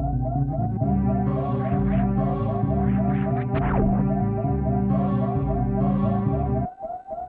Thank you.